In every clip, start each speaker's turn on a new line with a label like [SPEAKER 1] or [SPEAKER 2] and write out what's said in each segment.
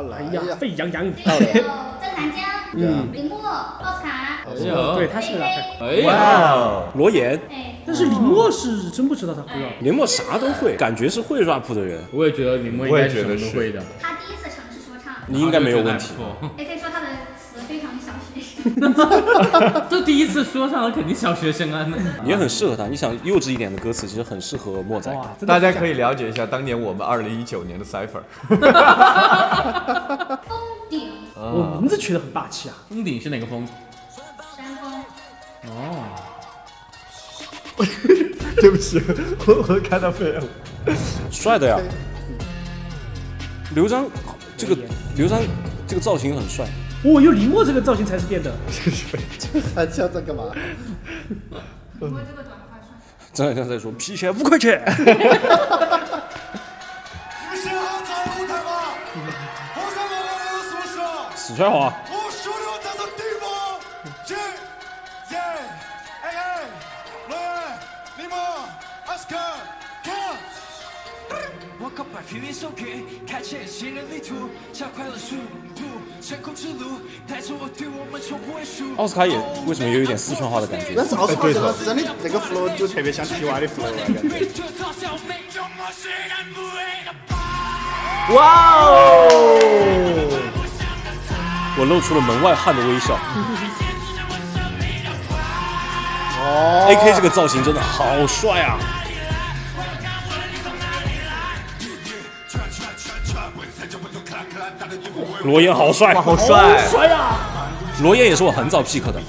[SPEAKER 1] 好，来
[SPEAKER 2] 哎呀，沸羊羊。
[SPEAKER 1] 到了，
[SPEAKER 3] 有郑南江、
[SPEAKER 2] 嗯，
[SPEAKER 3] 林默、奥斯卡、
[SPEAKER 2] 对，他是个老粉。
[SPEAKER 4] 哎呀，
[SPEAKER 5] 哇哦，
[SPEAKER 6] 罗岩，
[SPEAKER 3] 哎，
[SPEAKER 2] 但是林默是真不知道他会 rap。
[SPEAKER 6] 林默啥都会，感觉是会 rap 的人，
[SPEAKER 4] 我也觉得林默应该是什么都会的，
[SPEAKER 3] 他第一次尝试说唱，
[SPEAKER 6] 你应该没有问题。
[SPEAKER 3] 也可以说他的词非常
[SPEAKER 4] 这第一次说上了，肯定小学生啊。
[SPEAKER 6] 也很适合他。你想幼稚一点的歌词，其实很适合莫仔。
[SPEAKER 2] 哇，
[SPEAKER 5] 大家可以了解一下当年我们二零一九年的 cipher。
[SPEAKER 3] 封 顶
[SPEAKER 2] 我名字取得很霸气啊。
[SPEAKER 4] 封顶是哪个封？
[SPEAKER 3] 山峰，
[SPEAKER 4] 哦，
[SPEAKER 5] 对不起，我我看到飞了。
[SPEAKER 6] 帅的呀。刘璋，这个刘璋这个造型很帅。
[SPEAKER 2] 哦，有李默这个造型才是变的。
[SPEAKER 1] 还叫这干嘛？
[SPEAKER 3] 林墨这个短发帅。
[SPEAKER 6] 张海江在说皮鞋五块钱。
[SPEAKER 7] 你们想好找舞台吗？
[SPEAKER 6] 四川话。
[SPEAKER 7] 我兄弟们在这地方，
[SPEAKER 8] 的旅途，加快了速度，成功之路，带着我对我们从不会输。
[SPEAKER 6] 奥斯卡也为什么有一点四川话的感觉
[SPEAKER 1] 但？是奥斯卡这个真的这个 flow 就特别像 TY 的 flow 啊，感觉。
[SPEAKER 5] 哇哦！
[SPEAKER 6] 我露出了门外汉的微笑。
[SPEAKER 1] 哦
[SPEAKER 6] AK 这个造型真的好帅啊！罗岩好帅，
[SPEAKER 5] 好帅！
[SPEAKER 2] 帅呀！
[SPEAKER 6] 罗岩也是我很早 pick 的。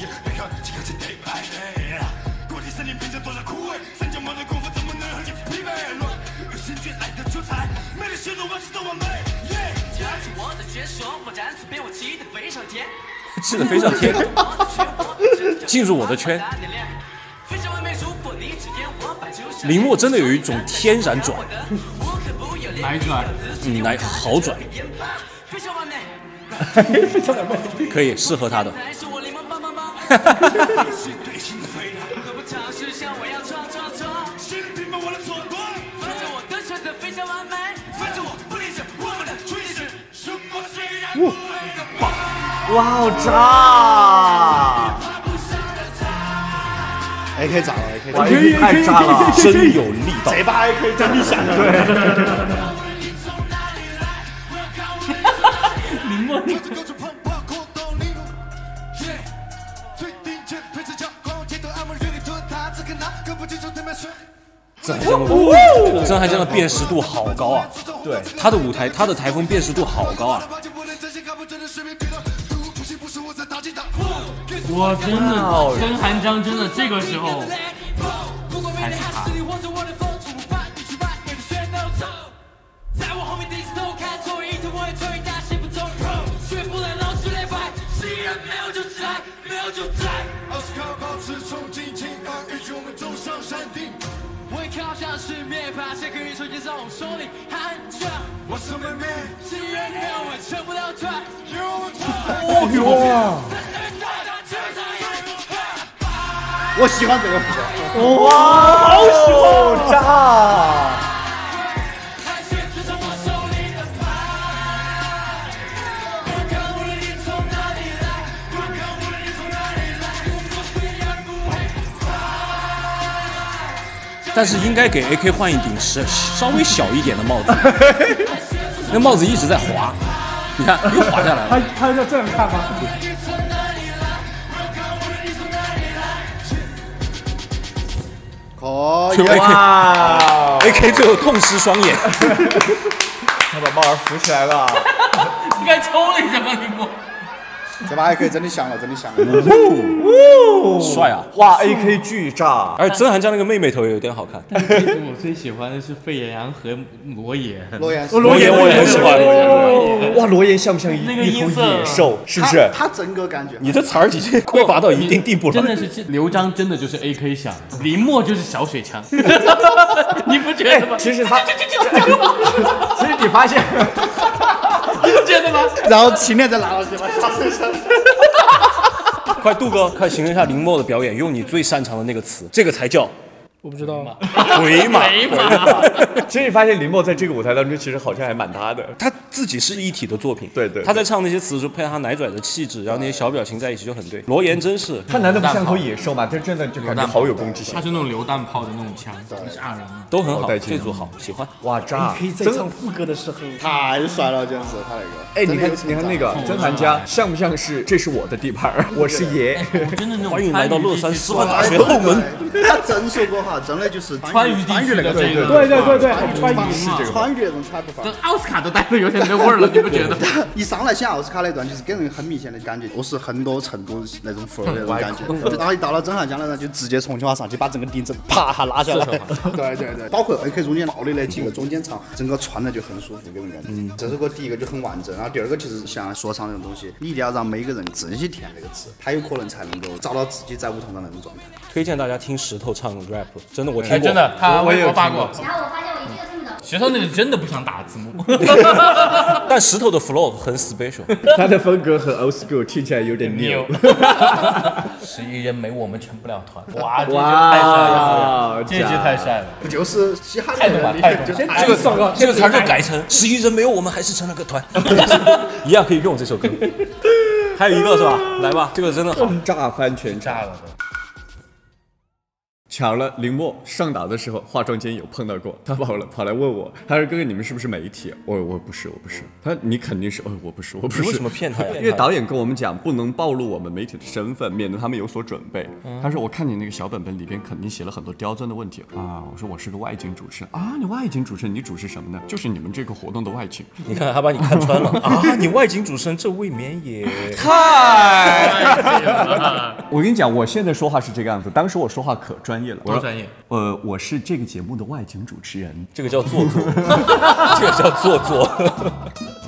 [SPEAKER 8] 我的飞上天，
[SPEAKER 6] 进入我的圈。林默真的有一种天然转，
[SPEAKER 8] 我可不要脸
[SPEAKER 4] 哪一转？
[SPEAKER 6] 嗯，来好转，
[SPEAKER 8] 飞向完美，
[SPEAKER 6] 可以适合他的。
[SPEAKER 8] 才是我柠檬棒棒棒。何不尝试像我一样闯闯闯？
[SPEAKER 7] 心里明白我的错对，
[SPEAKER 8] 反正我的选择非常完美。
[SPEAKER 7] 反正我不理解我们的
[SPEAKER 1] ！AK 炸了，AK 炸了，
[SPEAKER 5] 太炸了！
[SPEAKER 6] 真有力道。
[SPEAKER 1] 这把 AK 真的响了。
[SPEAKER 6] 郑海江的郑海江的辨识度好高啊！
[SPEAKER 5] 对，
[SPEAKER 6] 他的舞台，他的台风辨识度好高啊！
[SPEAKER 7] 我
[SPEAKER 4] 真的，曾涵江真的这个时候还是他。
[SPEAKER 8] 在我后面低着头看，错一头我也推大，心
[SPEAKER 7] 山顶。
[SPEAKER 8] 我也靠像是面怕谁可以瞬间在我手里喊着，
[SPEAKER 7] 我
[SPEAKER 8] 我成不了
[SPEAKER 7] 我
[SPEAKER 1] 喜欢这个。
[SPEAKER 5] 哇，好喜欢，炸！
[SPEAKER 6] 但是应该给 AK 换一顶是稍微小一点的帽子，那帽子一直在滑，你看又滑下来了。
[SPEAKER 2] 他他要这样看吗？
[SPEAKER 1] 可以
[SPEAKER 6] 最后，AK
[SPEAKER 5] 哇
[SPEAKER 6] ，AK 最后痛失双眼，
[SPEAKER 5] 他把帽儿扶起来了。
[SPEAKER 4] 应该抽了一下吧，林默。
[SPEAKER 1] 这把 AK 真的响了，真的响了。
[SPEAKER 6] 帅啊！
[SPEAKER 5] 哇，AK 巨炸！
[SPEAKER 6] 而曾涵江那个妹妹头也有点好看，
[SPEAKER 4] 我最喜欢的是费延阳和罗岩。
[SPEAKER 1] 罗岩，
[SPEAKER 6] 罗岩我也很喜欢。
[SPEAKER 5] 哇，罗岩像不像一一头野兽？是不是？
[SPEAKER 1] 他整个感觉，
[SPEAKER 6] 你的词儿已经匮乏到一定地步了。
[SPEAKER 4] 真的是刘璋真的就是 A K 响，林默就是小水枪，你不觉得吗？
[SPEAKER 5] 其实他，其实你发现，
[SPEAKER 4] 你不觉得吗？
[SPEAKER 1] 然后前面再拿到去。
[SPEAKER 6] 快，杜哥，快形容一下林默的表演，用你最擅长的那个词，这个才叫
[SPEAKER 2] 我不知道。
[SPEAKER 6] 鬼马，
[SPEAKER 4] 没嘛，
[SPEAKER 5] 其实你发现林默在这个舞台当中，其实好像还蛮搭的。
[SPEAKER 6] 他自己是一体的作品。
[SPEAKER 5] 对对
[SPEAKER 6] 他在唱那些词的时候，配上他奶拽的气质，然后那些小表情在一起就很对。罗岩真是
[SPEAKER 5] 他难道不像头野兽吗？他真的就感觉好有攻击性
[SPEAKER 4] 他。是那种榴弹炮的那种枪，吓人啊！
[SPEAKER 6] 都很好，
[SPEAKER 5] 好带劲
[SPEAKER 6] 这组好，喜欢。
[SPEAKER 5] 哇炸！
[SPEAKER 2] 可以在唱副歌的时候，
[SPEAKER 1] 太帅了，简直他那个。
[SPEAKER 5] 哎，你看你看那
[SPEAKER 1] 长
[SPEAKER 5] 个甄嬛家像不像是这是我的地盘，我是爷。
[SPEAKER 4] 我真的那种
[SPEAKER 6] 欢迎来到乐山师范大
[SPEAKER 1] 哎
[SPEAKER 6] 学后门。
[SPEAKER 1] 对他真说过哈，真的就是
[SPEAKER 4] 川渝地
[SPEAKER 1] 川渝那个
[SPEAKER 4] 区的这个，
[SPEAKER 2] 对对对对，穿
[SPEAKER 1] 穿
[SPEAKER 2] 衣
[SPEAKER 5] 是这个
[SPEAKER 1] 川渝那种穿不法
[SPEAKER 4] 跟。奥斯卡都带着有点那味儿了，你不觉得？
[SPEAKER 1] 一上来想奥斯卡那段，就是给人很明显的感觉，都是很多成都那种范儿那种感觉。然后一到了甄嬛江那段，就直接重庆话上去把整个顶子啪哈拉下来。对对对，包括 AK 中间闹的那几个中间唱，整个穿的就很舒服，给人感觉。嗯这首歌第一个就很完整，然后第二个其实像说唱那种东西，你一定要让每个人自己去填那个词，他有可能才能够找到自己在舞台上那种状态。
[SPEAKER 6] 推荐大家听石头唱 rap，真的我听。
[SPEAKER 4] 真的，他
[SPEAKER 5] 我也有
[SPEAKER 4] 微博发过。
[SPEAKER 3] 然后我发现我一句都听不懂。
[SPEAKER 4] 石头那个真的不想打字幕，
[SPEAKER 6] 但石头的 flow 很 special。
[SPEAKER 5] 他的风格和 old school 听起来有点扭。
[SPEAKER 4] 十一人没我们成不了团。哇，这句
[SPEAKER 5] 哇
[SPEAKER 4] 太帅了，这句太帅了。
[SPEAKER 1] 不就是嘻哈
[SPEAKER 4] 态度嘛
[SPEAKER 1] 里
[SPEAKER 4] 态度
[SPEAKER 2] 这个
[SPEAKER 6] 这个词儿就改成十一人没有我们还是成了个团，一样可以用这首歌。还有一个是吧？来吧，这个真的好。
[SPEAKER 5] 炸翻全。
[SPEAKER 4] 炸了都。
[SPEAKER 5] 巧了，林默上岛的时候，化妆间有碰到过，他跑了跑来问我，他说：“哥哥，你们是不是媒体？”我我不是，我不是。他说你肯定是，哦，我不是，我不是。
[SPEAKER 6] 为什么骗他呀
[SPEAKER 5] 因为导演跟我们讲，不能暴露我们媒体的身份，免得他们有所准备。
[SPEAKER 6] 嗯
[SPEAKER 5] 他说：“我看你那个小本本里边肯定写了很多刁钻的问题啊。”我说：“我是个外景主持人啊，你外景主持人，你主持什么呢？就是你们这个活动的外景。
[SPEAKER 6] 你看他把你看穿了 啊！你外景主持人，这未免也
[SPEAKER 5] 太…… 我跟你讲，我现在说话是这个样子，当时我说话可专业了。我说
[SPEAKER 4] 多专业。
[SPEAKER 5] 呃，我是这个节目的外景主持人。
[SPEAKER 6] 这个叫做作，这个叫做作。